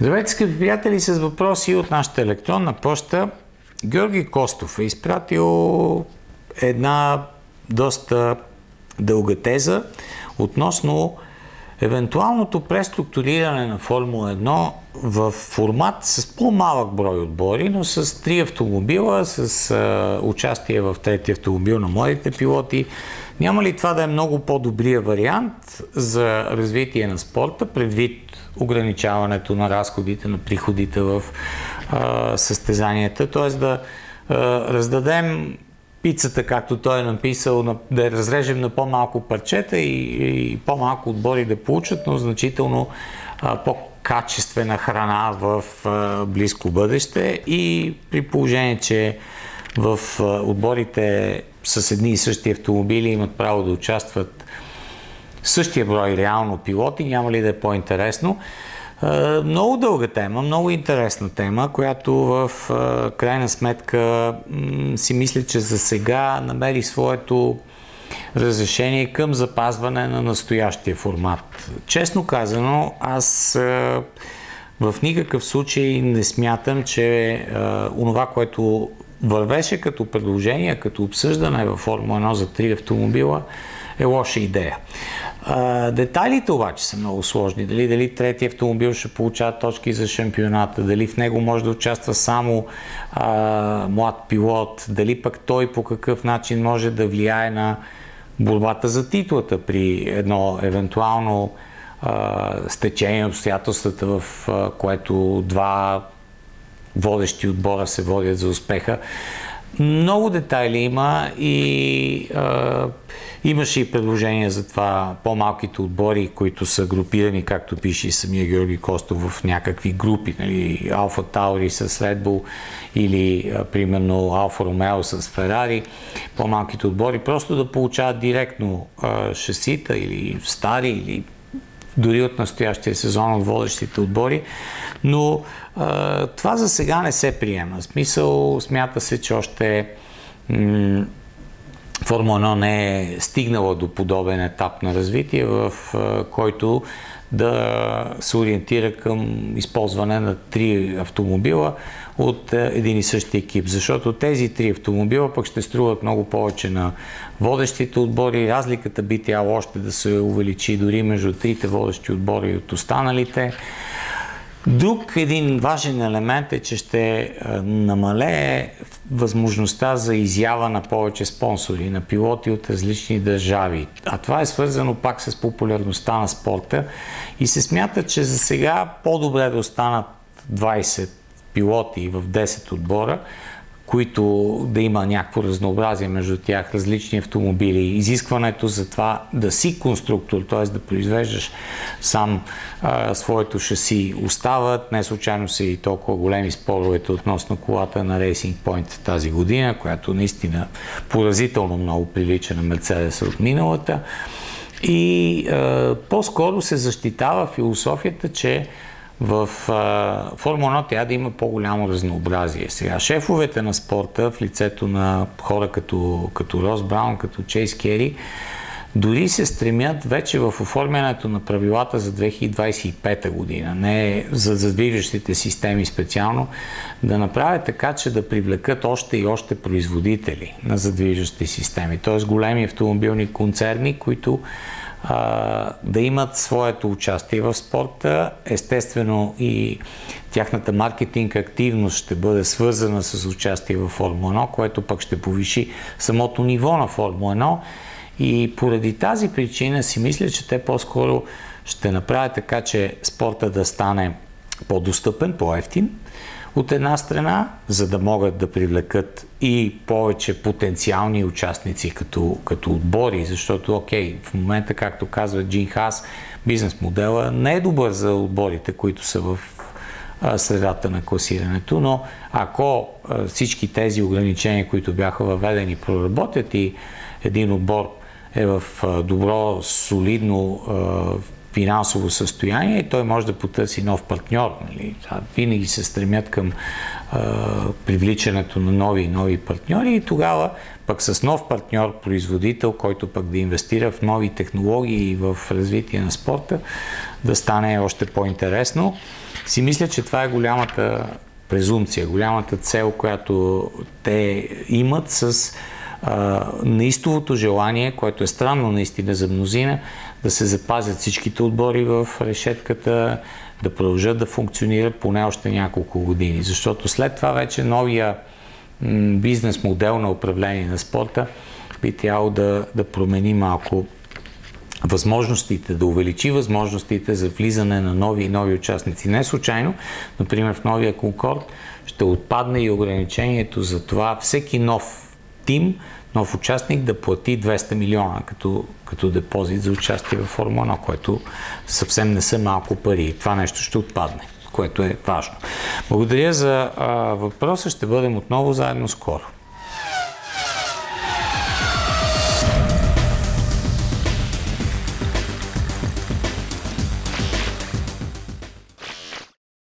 Здравейте, скъпи приятели, с въпроси от нашата електронна почта. Георги Костов е изпратил една доста дълга теза относно евентуалното преструктуриране на Формула 1 в формат с по-малък брой отбори, но с три автомобила, с а, участие в трети автомобил на младите пилоти. Няма ли това да е много по-добрия вариант за развитие на спорта, предвид ограничаването на разходите, на приходите в а, състезанията, т.е. да а, раздадем пицата, както той е написал, да я разрежем на по-малко парчета и, и по-малко отбори да получат, но значително а, по-качествена храна в а, близко бъдеще и при положение, че в а, отборите с едни и същи автомобили имат право да участват същия брой реално пилоти, няма ли да е по-интересно. Много дълга тема, много интересна тема, която в крайна сметка си мисля, че за сега намери своето разрешение към запазване на настоящия формат. Честно казано, аз в никакъв случай не смятам, че онова, което вървеше като предложение, като обсъждане във Формула 1 за три автомобила, е лоша идея. А, детайлите обаче са много сложни. Дали, дали трети автомобил ще получава точки за шампионата, дали в него може да участва само а, млад пилот, дали пък той по какъв начин може да влияе на борбата за титлата при едно евентуално а, стечение обстоятелствата, в а, което два водещи отбора се водят за успеха. Много детайли има и а, имаше и предложения за това по-малките отбори, които са групирани, както пише и самия Георги Костов, в някакви групи, нали, Алфа Таури с Red Bull или а, примерно Алфа Ромео с Ферари, по-малките отбори, просто да получават директно а, шасита или стари или дори от настоящия сезон от водещите отбори, но а, това за сега не се приема. Смисъл, смята се, че още м- Формула 1 не е стигнала до подобен етап на развитие, в който да се ориентира към използване на три автомобила от един и същи екип. Защото тези три автомобила пък ще струват много повече на водещите отбори. Разликата би трябвало още да се увеличи дори между трите водещи отбори и от останалите. Друг един важен елемент е, че ще намалее възможността за изява на повече спонсори, на пилоти от различни държави. А това е свързано пак с популярността на спорта и се смята, че за сега по-добре да останат 20 пилоти в 10 отбора, които да има някакво разнообразие между тях, различни автомобили, изискването за това да си конструктор, т.е. да произвеждаш сам а, своето шаси остават. Не случайно са и толкова големи споровете относно колата на Racing Point тази година, която наистина поразително много прилича на Мерцедеса от миналата. И а, по-скоро се защитава философията, че в а, Формула 1 трябва да има по-голямо разнообразие. Сега, шефовете на спорта в лицето на хора като, като Рос Браун, като Чейз Кери, дори се стремят вече в оформянето на правилата за 2025 година, не за задвижващите системи специално, да направят така, че да привлекат още и още производители на задвижващи системи, т.е. големи автомобилни концерни, които а, да имат своето участие в спорта. Естествено и тяхната маркетинг активност ще бъде свързана с участие в Формула 1, което пък ще повиши самото ниво на Формула 1. И поради тази причина си мисля, че те по-скоро ще направят така, че спорта да стане по-достъпен, по-ефтин, от една страна, за да могат да привлекат и повече потенциални участници като, като отбори, защото, окей, в момента, както казва Джин Хас, бизнес модела не е добър за отборите, които са в средата на класирането, но ако всички тези ограничения, които бяха въведени, проработят и един отбор е в добро, солидно финансово състояние и той може да потърси нов партньор. Нали? Винаги се стремят към привличането на нови и нови партньори и тогава пък с нов партньор, производител, който пък да инвестира в нови технологии и в развитие на спорта, да стане още по-интересно. Си мисля, че това е голямата презумпция, голямата цел, която те имат с а, неистовото желание, което е странно наистина за мнозина, да се запазят всичките отбори в решетката, да продължат да функционират поне още няколко години. Защото след това вече новия бизнес модел на управление на спорта би трябвало да, да промени малко възможностите, да увеличи възможностите за влизане на нови и нови участници. Не случайно, например в новия Конкорд ще отпадне и ограничението за това всеки нов тим, нов участник да плати 200 милиона като, като депозит за участие в Формула 1, което съвсем не са малко пари. Това нещо ще отпадне, което е важно. Благодаря за а, въпроса. Ще бъдем отново заедно скоро.